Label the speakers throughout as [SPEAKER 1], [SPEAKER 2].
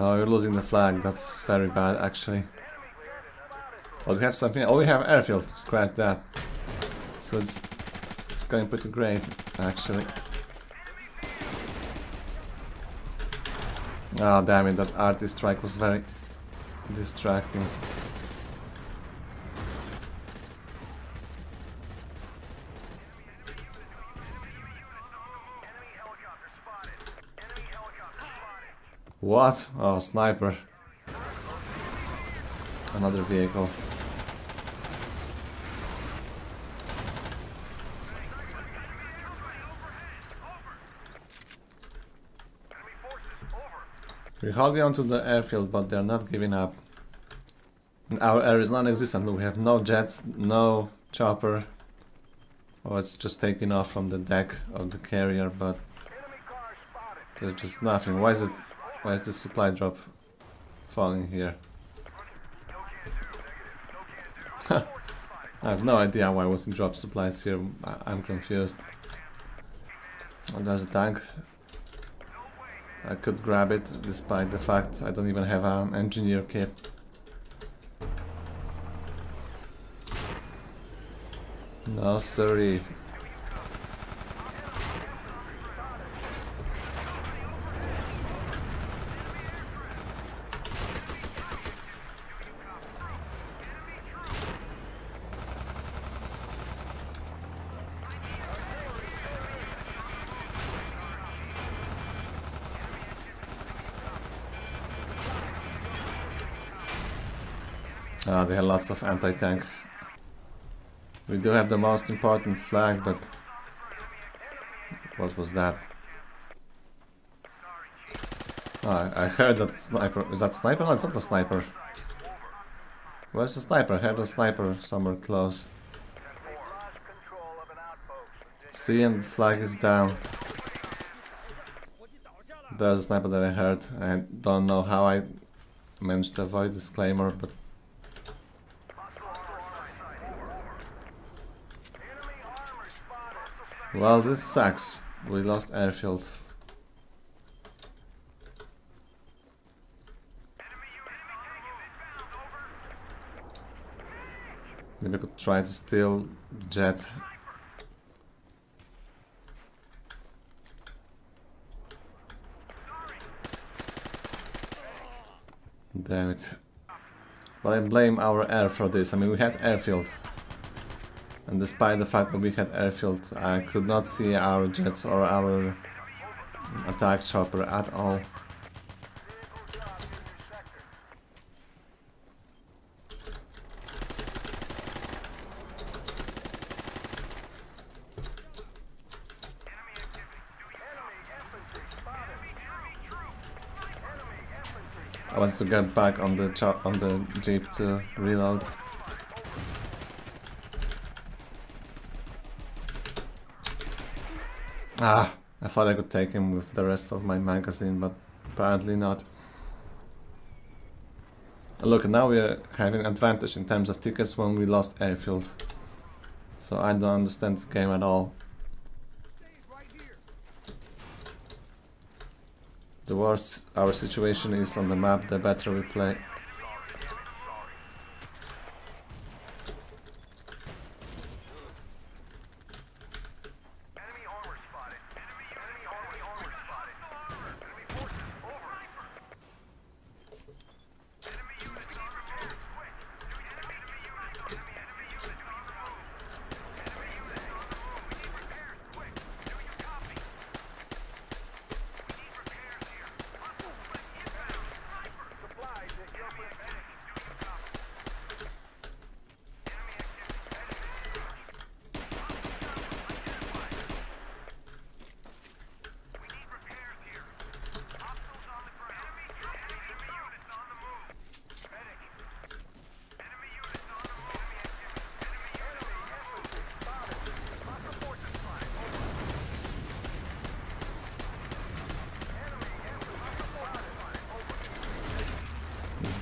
[SPEAKER 1] Oh, you're losing the flag. That's very bad, actually. Oh, we have something. Oh, we have airfield. Scratch that. So it's it's going pretty great, actually. Oh, damn it! That artist strike was very distracting. What? Oh, sniper. Another vehicle. We're holding on to the airfield, but they're not giving up. Our air is non-existent. We have no jets, no chopper. Oh, it's just taking off from the deck of the carrier, but there's just nothing. Why is it? Why is the supply drop falling here? I have no idea why we drop supplies here. I am confused. Oh, there's a tank. I could grab it despite the fact I don't even have an engineer kit. No, sorry. Uh, they have lots of anti-tank. We do have the most important flag, but... What was that? Oh, I heard that sniper. Is that sniper? No, it's not a sniper. Where's the sniper? I heard a sniper somewhere close. See, and the flag is down. There's a sniper that I heard. I don't know how I managed to avoid this claymore, but Well, this sucks. We lost airfield. Maybe I could try to steal the jet. Damn it. But I blame our air for this. I mean, we had airfield. And despite the fact that we had airfield, I could not see our jets or our attack chopper at all. I want to get back on the on the jeep to reload. Ah, I thought I could take him with the rest of my magazine, but apparently not. Look, now we're having advantage in terms of tickets when we lost airfield. So I don't understand this game at all. The worse our situation is on the map, the better we play.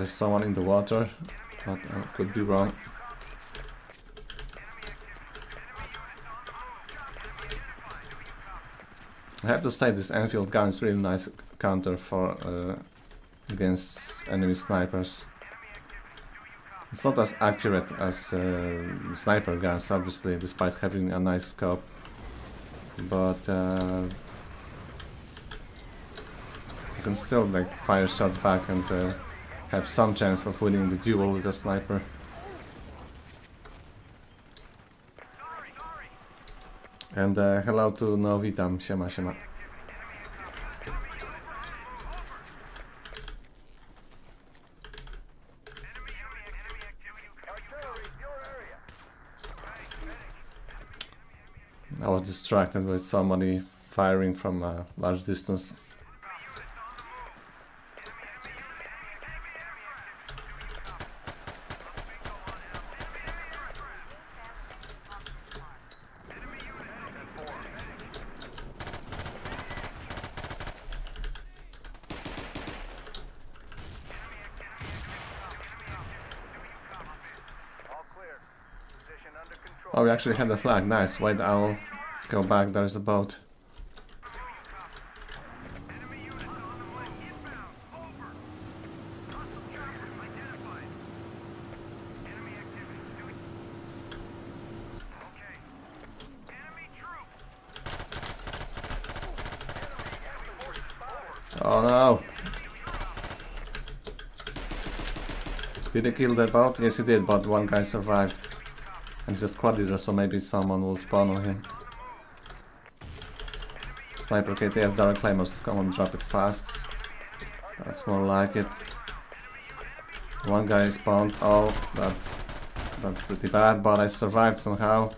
[SPEAKER 1] There's someone in the water, but I could be wrong. I have to say this Enfield gun is really nice counter for uh, against enemy snipers. It's not as accurate as uh, sniper guns, obviously, despite having a nice scope. But uh, you can still like fire shots back and uh, have some chance of winning the duel with a sniper. And uh, hello to No siema siema. I was distracted with somebody firing from a large distance. Actually have the flag. Nice. White owl. Go back. There's a boat. Oh no! Did he kill the boat? Yes he did, but one guy survived. He's a squad leader, so maybe someone will spawn on him. Sniper KTS claymores to come on drop it fast. That's more like it. One guy spawned. Oh, that's that's pretty bad, but I survived somehow.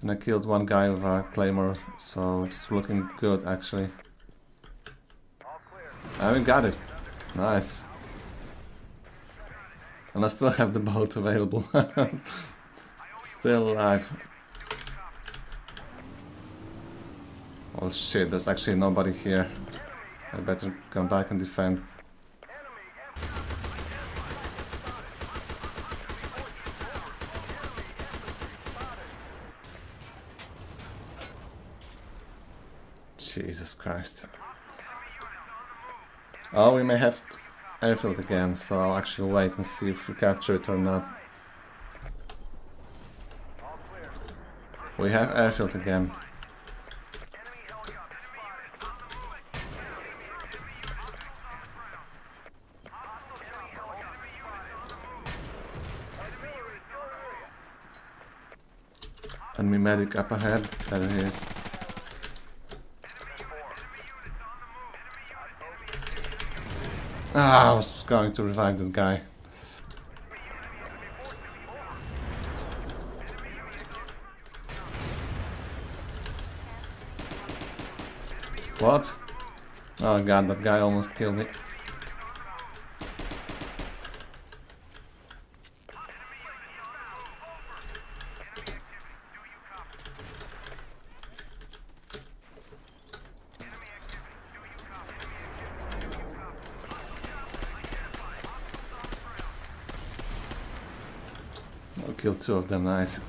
[SPEAKER 1] And I killed one guy with a claymore, so it's looking good actually. I haven't got it. Nice. And I still have the boat available. still alive. Oh shit, there's actually nobody here. I better come back and defend. Jesus Christ. Oh, we may have airfield again, so I'll actually wait and see if we capture it or not. We have airfield again. Enemy medic up ahead. There he is. Ah, I was going to revive that guy. What? Oh god, that guy almost killed me. I'll kill two of them, nice.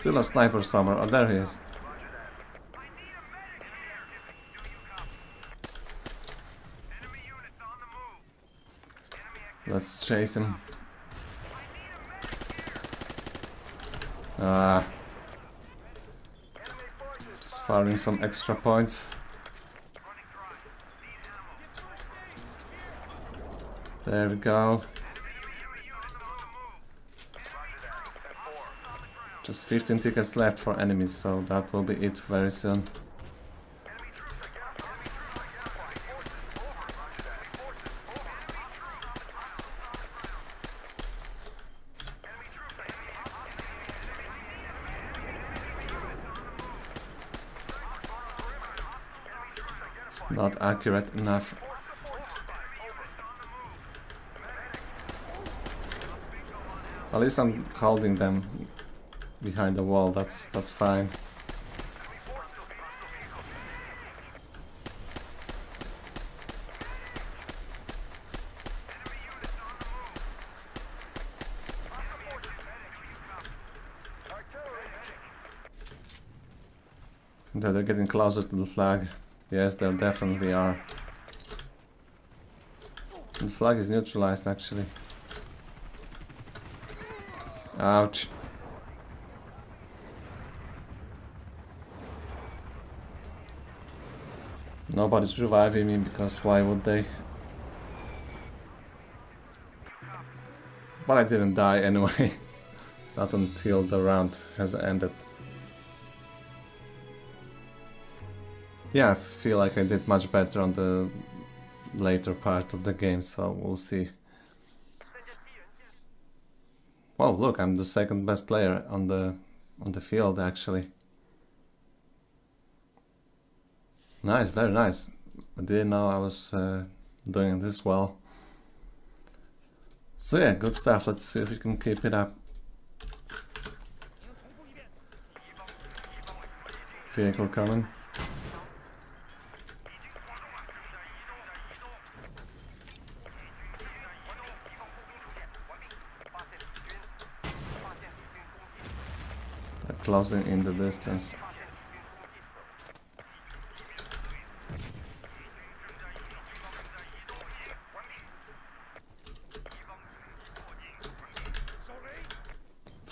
[SPEAKER 1] Still a sniper somewhere. Oh, there he is. Let's chase him. Ah. Just firing some extra points. There we go. Just 15 tickets left for enemies, so that will be it very soon. It's not accurate enough. At least I'm holding them behind the wall, that's that's fine. They're getting closer to the flag. Yes, there definitely are. The flag is neutralized actually. Ouch. Nobody's reviving me because why would they? But I didn't die anyway. Not until the round has ended. Yeah, I feel like I did much better on the later part of the game, so we'll see. Well, look, I'm the second best player on the on the field actually. Nice, very nice. I didn't know I was uh, doing this well. So yeah, good stuff. Let's see if we can keep it up. Vehicle coming. closing in the distance.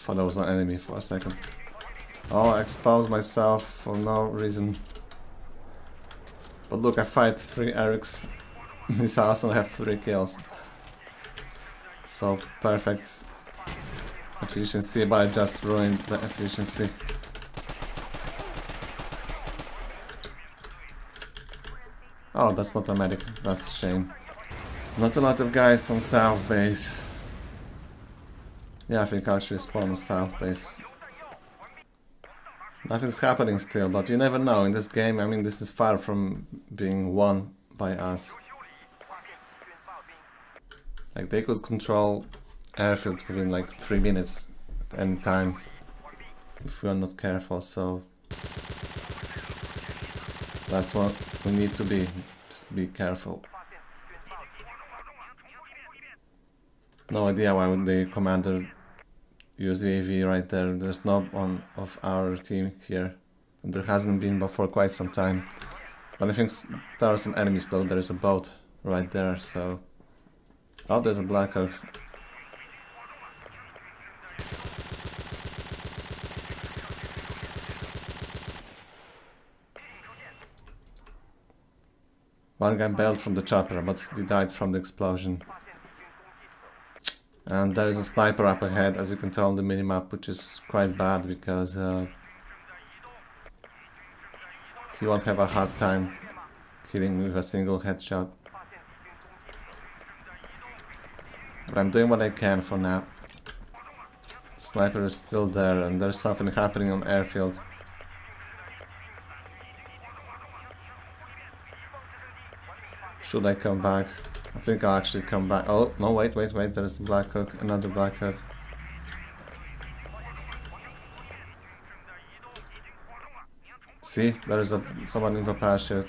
[SPEAKER 1] Thought that was an enemy for a second. Oh, I exposed myself for no reason. But look, I fight three Erics. This house and have three kills. So perfect efficiency, but I just ruined the efficiency. Oh, that's not a medic. That's a shame. Not a lot of guys on south base. Yeah, I think should spawn south base. Nothing's happening still, but you never know in this game. I mean, this is far from being won by us. Like, they could control airfield within like three minutes at any time if we are not careful so that's what we need to be just be careful no idea why the commander use UAV right there. There's no one of our team here. And there hasn't been for quite some time. But I think there are some enemies though. There is a boat right there so. Oh there's a Blackhawk One guy bailed from the chopper, but he died from the explosion. And there is a sniper up ahead, as you can tell on the minimap, which is quite bad because uh, he won't have a hard time killing with a single headshot. But I'm doing what I can for now. Sniper is still there and there's something happening on airfield. Should I come back? I think I'll actually come back. Oh, no, wait, wait, wait. There's the hook. Another Blackhawk. See? There is a someone in the parachute.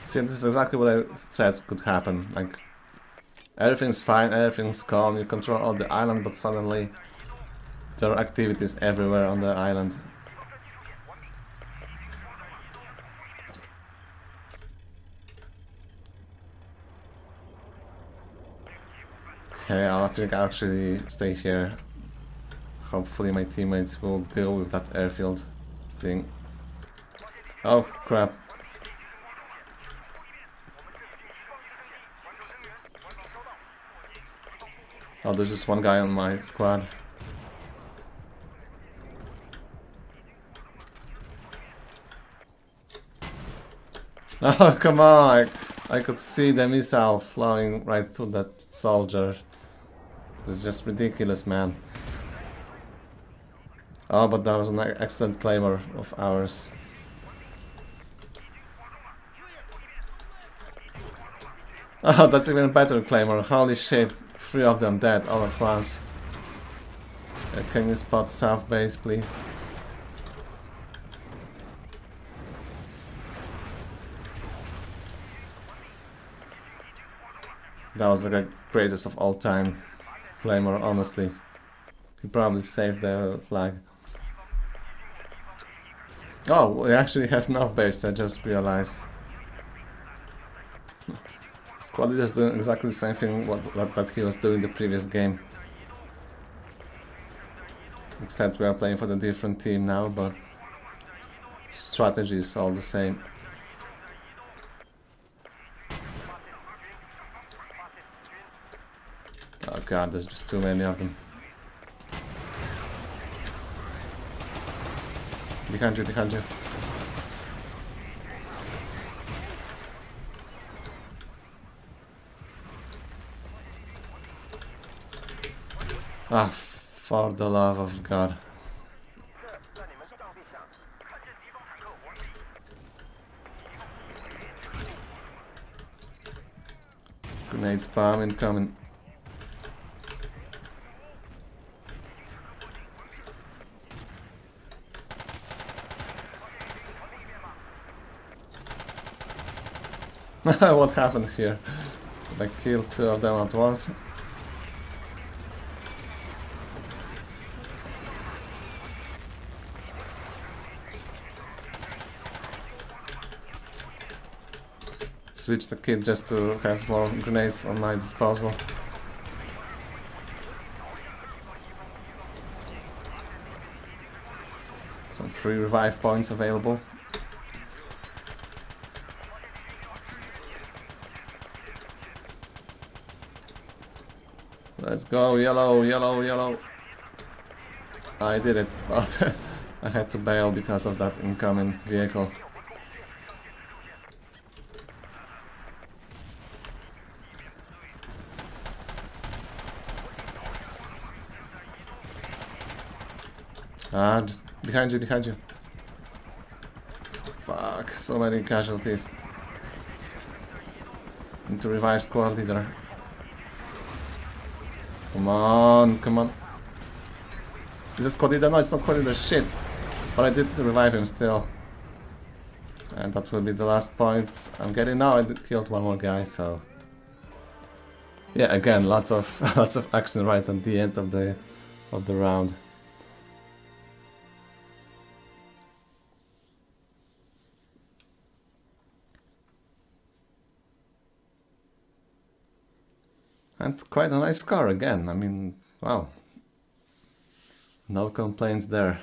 [SPEAKER 1] See, this is exactly what I said could happen. Like, Everything's fine, everything's calm, you control all the island, but suddenly there are activities everywhere on the island. Okay, I think I'll actually stay here. Hopefully my teammates will deal with that airfield thing. Oh crap. There's just one guy on my squad. Oh, come on! I could see the missile flying right through that soldier. It's just ridiculous, man. Oh, but that was an excellent claymore of ours. Oh, that's even better claymore, Holy shit, three of them dead all at once. Uh, can you spot south base, please? That was like the greatest of all time Claymore, honestly. He probably saved the flag. Oh, we actually have North base, I just realized. Squad is doing exactly the same thing what, that he was doing the previous game. Except we are playing for the different team now, but strategy is all the same. Oh god, there's just too many of them. Behind you, behind you. Ah, for the love of God. Grenade spam incoming. what happened here? I kill two of them at once? Switch the kit just to have more grenades on my disposal. Some free revive points available. Let's go, yellow, yellow, yellow. I did it, but I had to bail because of that incoming vehicle. Ah, just behind you, behind you. Fuck, so many casualties. Need to revive squad leader. Come on, come on. Is it squad leader? No, it's not squad leader, shit. But I did revive him still. And that will be the last point I'm getting now. I killed one more guy, so... Yeah, again, lots of lots of action right at the end of the of the round. And quite a nice car again. I mean, wow. No complaints there.